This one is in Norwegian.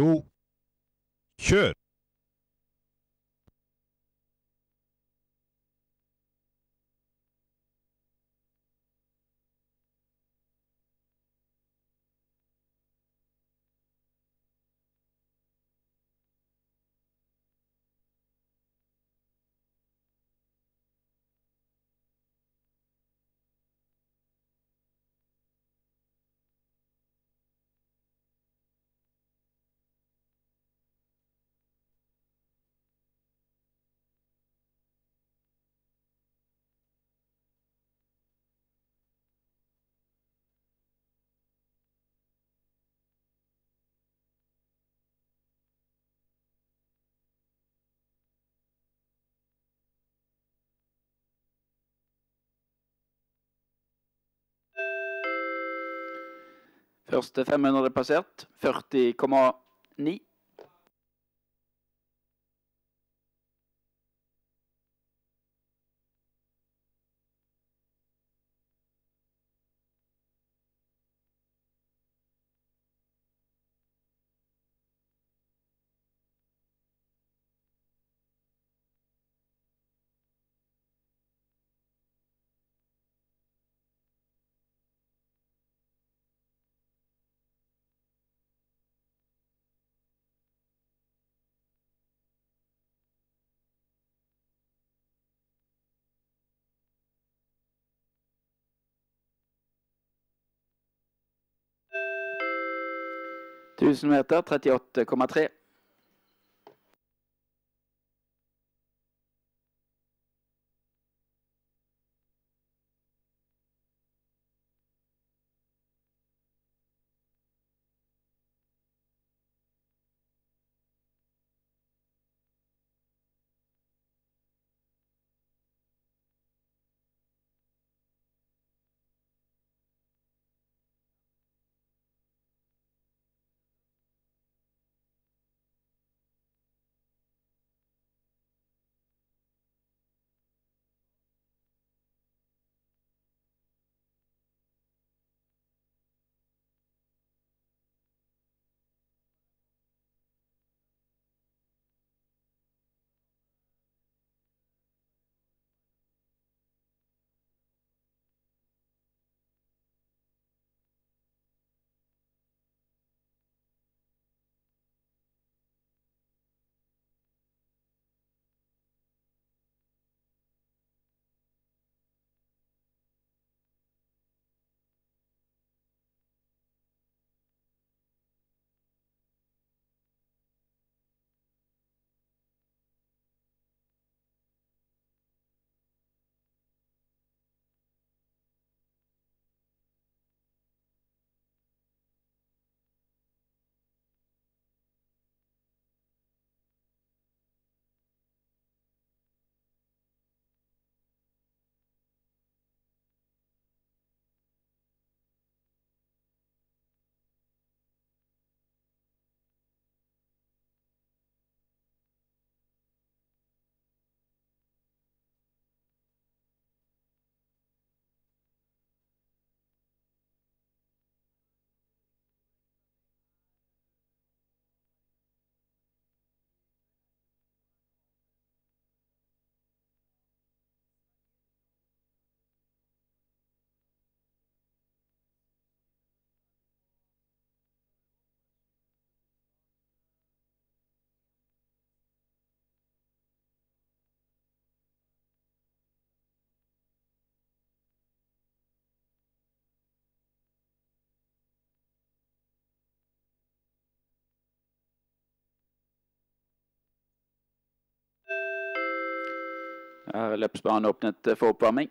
to, kjør! Første 500 er passert. 40,9. Tusen meter 38,3. Løpsbanen åpnet for oppvarming.